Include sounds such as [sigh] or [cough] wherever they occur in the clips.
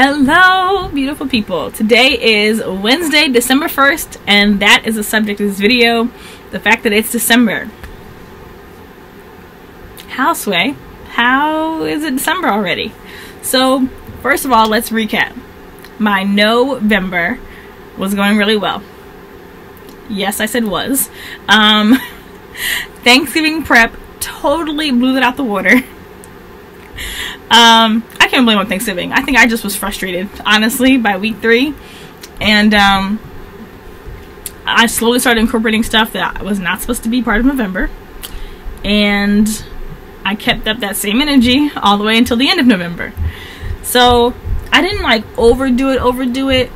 Hello, beautiful people. Today is Wednesday, December 1st, and that is the subject of this video the fact that it's December. How, Sway? How is it December already? So, first of all, let's recap. My November was going really well. Yes, I said was. Um, [laughs] Thanksgiving prep totally blew it out the water. [laughs] Um, Can't blame on Thanksgiving. I think I just was frustrated, honestly, by week three. And um, I slowly started incorporating stuff that was not supposed to be part of November. And I kept up that same energy all the way until the end of November. So I didn't like overdo it, overdo it.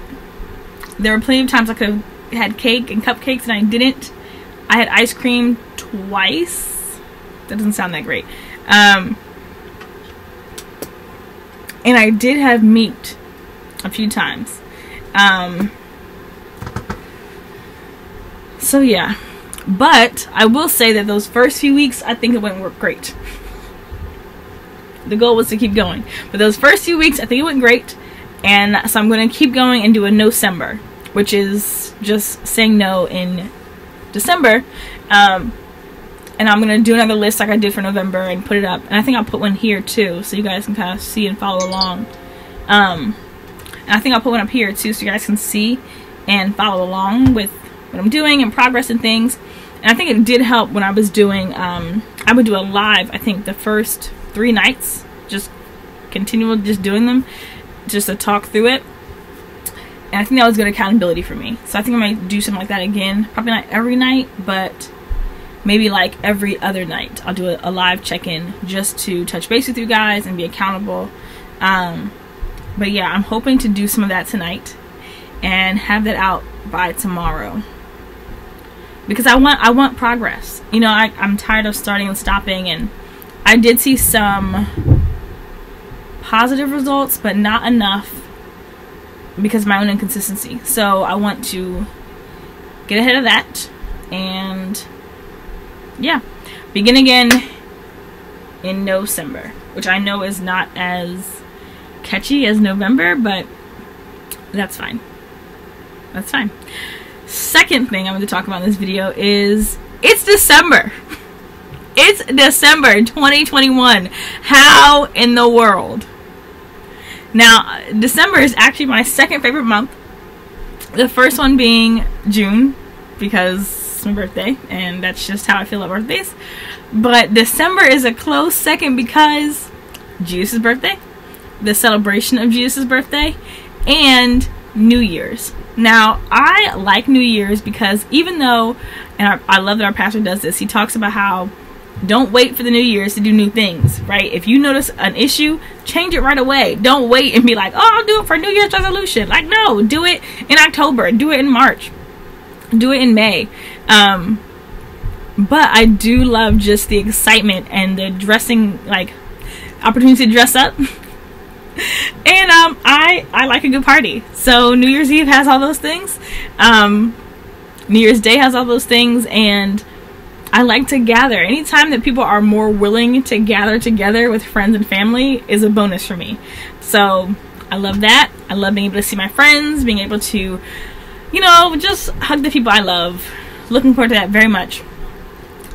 There were plenty of times I could have had cake and cupcakes and I didn't. I had ice cream twice. That doesn't sound that great. Um, and I did have meat a few times. Um, so yeah, but I will say that those first few weeks, I think it went great. The goal was to keep going, but those first few weeks, I think it went great, and so I'm going to keep going and do a no December, which is just saying no in December. Um, and I'm gonna do another list like I did for November and put it up. And I think I'll put one here too, so you guys can kind of see and follow along. Um, and I think I'll put one up here too, so you guys can see and follow along with what I'm doing and progress and things. And I think it did help when I was doing. Um, I would do a live. I think the first three nights, just continual, just doing them, just to talk through it. And I think that was good accountability for me. So I think I might do something like that again. Probably not every night, but maybe like every other night I'll do a, a live check-in just to touch base with you guys and be accountable. Um, but yeah, I'm hoping to do some of that tonight and have that out by tomorrow because I want I want progress. You know, I, I'm tired of starting and stopping, and I did see some positive results, but not enough because of my own inconsistency. So I want to get ahead of that and yeah, begin again in November, which I know is not as catchy as November, but that's fine. That's fine. Second thing I'm going to talk about in this video is it's December. [laughs] It's December 2021. How in the world? Now, December is actually my second favorite month. The first one being June because it's my birthday, and that's just how I feel about birthdays. But December is a close second because Jesus' birthday, the celebration of Jesus' birthday, and New Year's. Now, I like New Year's because even though, and I, I love that our pastor does this, he talks about how don't wait for the New Year's to do new things, right? If you notice an issue, change it right away. Don't wait and be like, oh, I'll do it for New Year's resolution. Like, no, do it in October, do it in March, do it in May. Um, but I do love just the excitement and the dressing, like opportunity to dress up. [laughs] and um, I I like a good party. So New Year's Eve has all those things. Um, New Year's Day has all those things, and I like to gather. Anytime that people are more willing to gather together with friends and family is a bonus for me. So I love that. I love being able to see my friends, being able to, you know, just hug the people I love looking forward to that very much.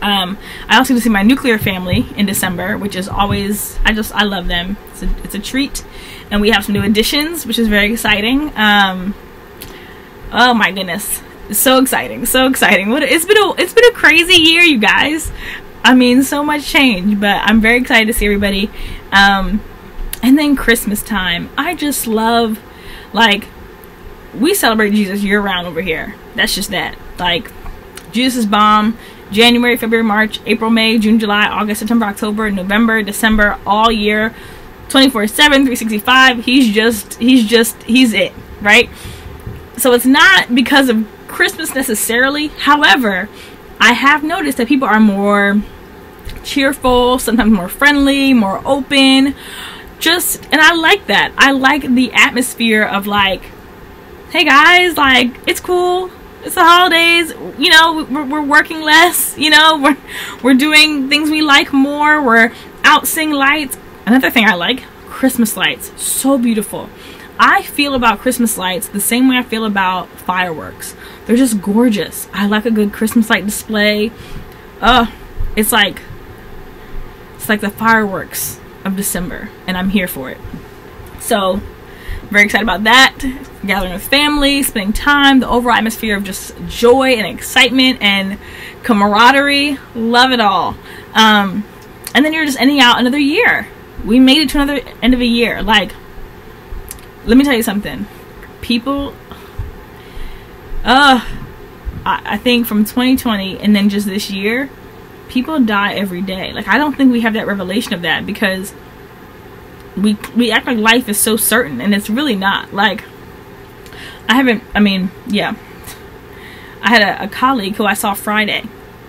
Um, I also get to see my nuclear family in December, which is always I just I love them. It's a, it's a treat, and we have some new additions, which is very exciting. Um, oh my goodness, so exciting, so exciting! What it's been a it's been a crazy year, you guys. I mean, so much change, but I'm very excited to see everybody. Um, and then Christmas time, I just love like we celebrate Jesus year round over here. That's just that. Like Jesus bomb January, February, March, April, May, June, July, August, September, October, November, December, all year, 24/7, 365. He's just he's just he's it, right? So it's not because of Christmas necessarily. However, I have noticed that people are more cheerful, sometimes more friendly, more open. Just and I like that. I like the atmosphere of like hey guys, like it's cool it's the holidays you know we're, we're working less you know we're we're doing things we like more we're out seeing lights another thing i like christmas lights so beautiful I feel about Christmas lights the same way I feel about fireworks. They're just gorgeous. I like a good Christmas light display. Uh, it's like it's like the fireworks of December, and I'm here for it. So, very excited about that. Gathering with family, spending time, the overall atmosphere of just joy and excitement and camaraderie. Love it all. Um, and then you're just ending out another year. We made it to another end of a year. Like, let me tell you something. People, uh, I, I think from 2020 and then just this year, people die every day. Like, I don't think we have that revelation of that because we we act like life is so certain and it's really not. Like, I haven't. I mean, yeah. I had a, a colleague who I saw Friday.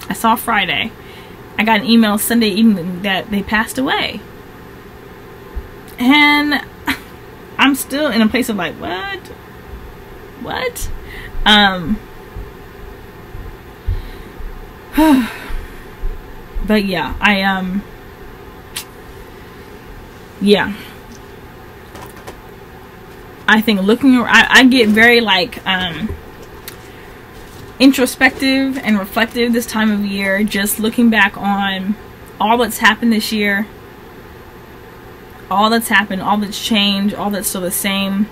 I saw Friday. I got an email Sunday evening that they passed away. And [laughs] I'm still in a place of like, what? What? Um [sighs] But yeah, I um yeah. I think looking I, I get very like um introspective and reflective this time of year, just looking back on all that's happened this year, all that's happened, all that's changed, all that's still the same.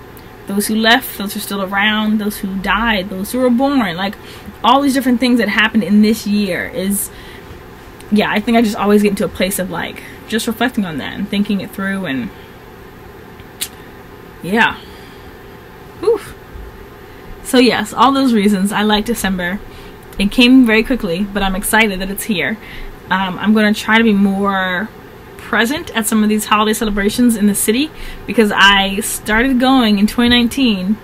Those who left, those who are still around, those who died, those who were born, like all these different things that happened in this year is, yeah, I think I just always get into a place of like just reflecting on that and thinking it through and, yeah. Whew. So yes, all those reasons I like December. It came very quickly, but I'm excited that it's here. Um, I'm going to try to be more present at some of these holiday celebrations in the city because I started going in 2019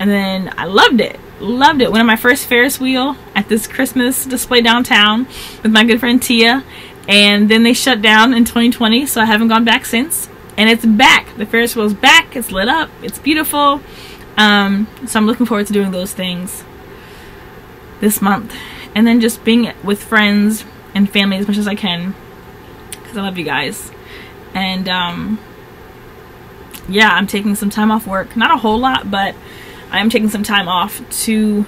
and then I loved it. Loved it. Went on my first Ferris wheel at this Christmas display downtown with my good friend Tia and then they shut down in 2020 so I haven't gone back since and it's back. The Ferris wheel's back. It's lit up. It's beautiful. Um, so I'm looking forward to doing those things this month. And then just being with friends and family as much as I can. Because I love you guys. And um, yeah, I'm taking some time off work. Not a whole lot, but I'm taking some time off to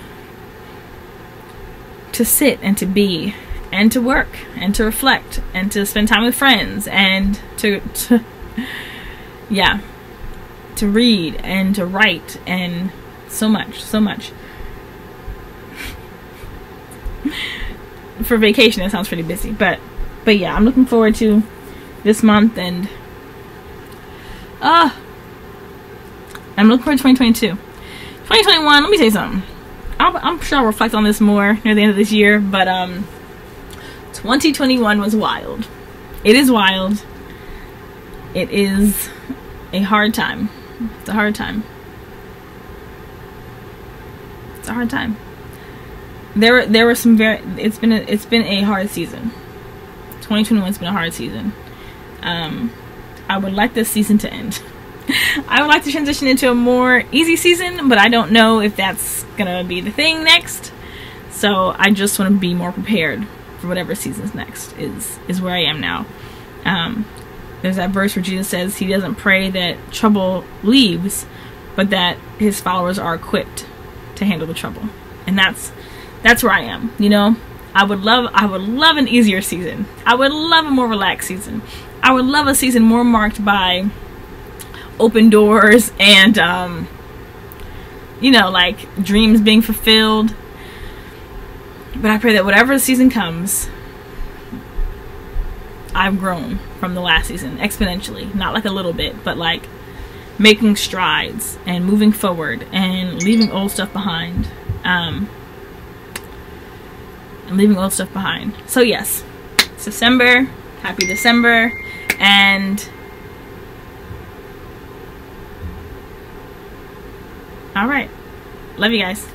to sit and to be and to work and to reflect and to spend time with friends and to, to [laughs] yeah to read and to write and so much, so much. [laughs] For vacation, it sounds pretty busy, but but yeah, I'm looking forward to this month and uh I'm looking forward to 2022. 2021, let me say something. I'll, I'm sure I'll reflect on this more near the end of this year, but um 2021 was wild. It is wild. It is a hard time. It's a hard time. It's a hard time. There, there were some very. It's been a, it's been a hard season. 2021's been a hard season. Um, I would like this season to end. [laughs] I would like to transition into a more easy season, but I don't know if that's gonna be the thing next. So I just want to be more prepared whatever season's next. Is is where I am now. Um, there's that verse where Jesus says he doesn't pray that trouble leaves, but that his followers are equipped to handle the trouble. And that's that's where I am, you know? I would love I would love an easier season. I would love a more relaxed season. I would love a season more marked by open doors and um you know, like dreams being fulfilled. But I pray that whatever the season comes, I've grown from the last season exponentially. Not like a little bit, but like making strides and moving forward and leaving old stuff behind. Um, and leaving old stuff behind. So yes, it's December. Happy December. And all right. Love you guys.